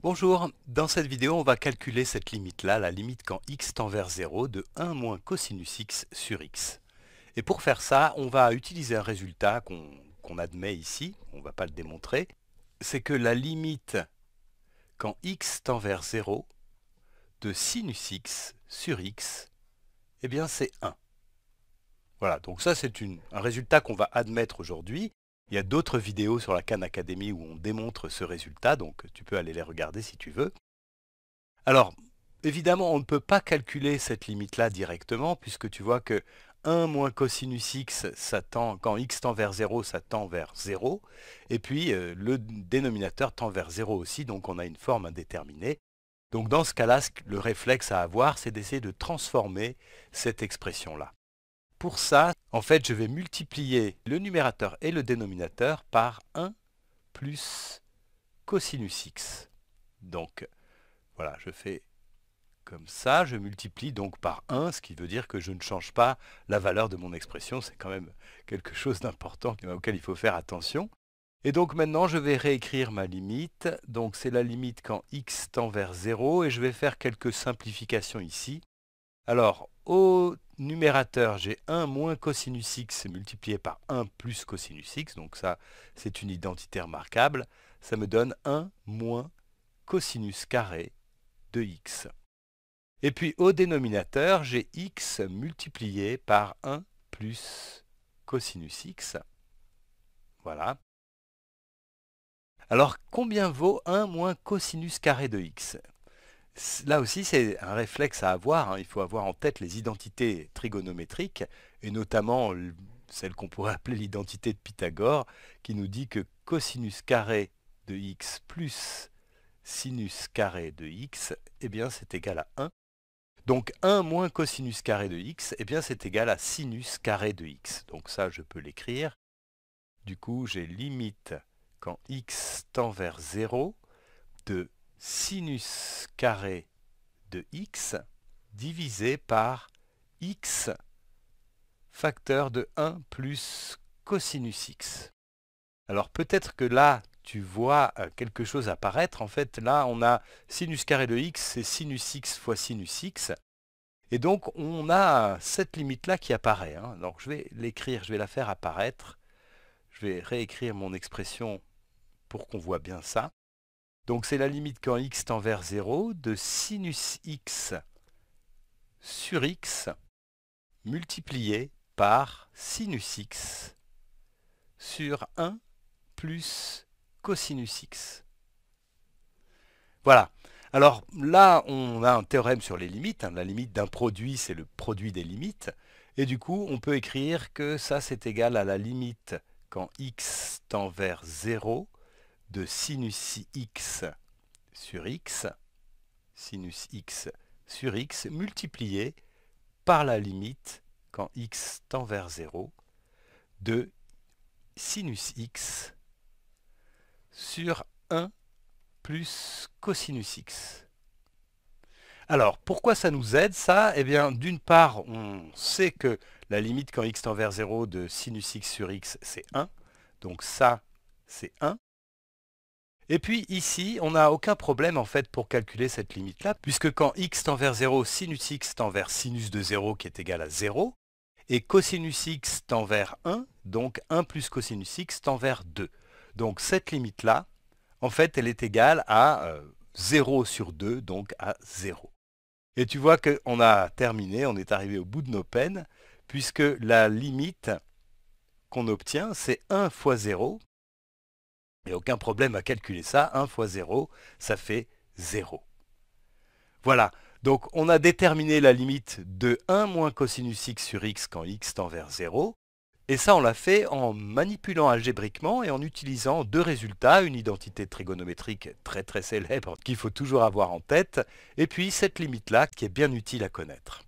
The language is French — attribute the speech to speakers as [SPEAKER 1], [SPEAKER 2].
[SPEAKER 1] Bonjour, dans cette vidéo on va calculer cette limite-là, la limite quand x tend vers 0 de 1 moins cosinus x sur x. Et pour faire ça, on va utiliser un résultat qu'on admet ici, on ne va pas le démontrer, c'est que la limite quand x tend vers 0 de sinus x sur x, eh bien c'est 1. Voilà, donc ça c'est un résultat qu'on va admettre aujourd'hui, il y a d'autres vidéos sur la Khan Academy où on démontre ce résultat, donc tu peux aller les regarder si tu veux. Alors, évidemment, on ne peut pas calculer cette limite-là directement, puisque tu vois que 1 moins cosinus x, tend, quand x tend vers 0, ça tend vers 0. Et puis, euh, le dénominateur tend vers 0 aussi, donc on a une forme indéterminée. Donc dans ce cas-là, le réflexe à avoir, c'est d'essayer de transformer cette expression-là. Pour ça, en fait, je vais multiplier le numérateur et le dénominateur par 1 plus cosinus x. Donc, voilà, je fais comme ça, je multiplie donc par 1, ce qui veut dire que je ne change pas la valeur de mon expression. C'est quand même quelque chose d'important auquel il faut faire attention. Et donc maintenant, je vais réécrire ma limite. Donc c'est la limite quand x tend vers 0, et je vais faire quelques simplifications ici. Alors, au numérateur, j'ai 1 moins cosinus x multiplié par 1 plus cosinus x. Donc ça, c'est une identité remarquable. Ça me donne 1 moins cosinus carré de x. Et puis au dénominateur, j'ai x multiplié par 1 plus cosinus x. Voilà. Alors, combien vaut 1 moins cosinus carré de x? Là aussi, c'est un réflexe à avoir. Hein. Il faut avoir en tête les identités trigonométriques, et notamment celle qu'on pourrait appeler l'identité de Pythagore, qui nous dit que cosinus carré de x plus sinus carré de x, eh bien c'est égal à 1. Donc 1 moins cosinus carré de x, eh bien c'est égal à sinus carré de x. Donc ça, je peux l'écrire. Du coup, j'ai limite quand x tend vers 0 de sinus carré de x divisé par x facteur de 1 plus cosinus x. Alors peut-être que là, tu vois euh, quelque chose apparaître. En fait, là, on a sinus carré de x, c'est sinus x fois sinus x. Et donc, on a cette limite-là qui apparaît. Hein. Donc, je vais l'écrire, je vais la faire apparaître. Je vais réécrire mon expression pour qu'on voit bien ça. Donc c'est la limite quand x tend vers 0 de sinus x sur x multiplié par sinus x sur 1 plus cosinus x. Voilà. Alors là, on a un théorème sur les limites. Hein. La limite d'un produit, c'est le produit des limites. Et du coup, on peut écrire que ça, c'est égal à la limite quand x tend vers 0 de sinus x sur x, sinus x sur x, multiplié par la limite, quand x tend vers 0, de sinus x sur 1 plus cosinus x. Alors, pourquoi ça nous aide ça? Eh bien, d'une part, on sait que la limite quand x tend vers 0 de sinus x sur x, c'est 1. Donc ça, c'est 1. Et puis ici, on n'a aucun problème en fait pour calculer cette limite-là, puisque quand x tend vers 0, sinus x tend vers sinus de 0 qui est égal à 0, et cosinus x tend vers 1, donc 1 plus cosinus x tend vers 2. Donc cette limite-là, en fait, elle est égale à 0 euh, sur 2, donc à 0. Et tu vois qu'on a terminé, on est arrivé au bout de nos peines, puisque la limite qu'on obtient, c'est 1 fois 0, il n'y a aucun problème à calculer ça. 1 fois 0, ça fait 0. Voilà. Donc on a déterminé la limite de 1 moins cosinus x sur x quand x tend vers 0. Et ça, on l'a fait en manipulant algébriquement et en utilisant deux résultats, une identité trigonométrique très très célèbre qu'il faut toujours avoir en tête, et puis cette limite-là qui est bien utile à connaître.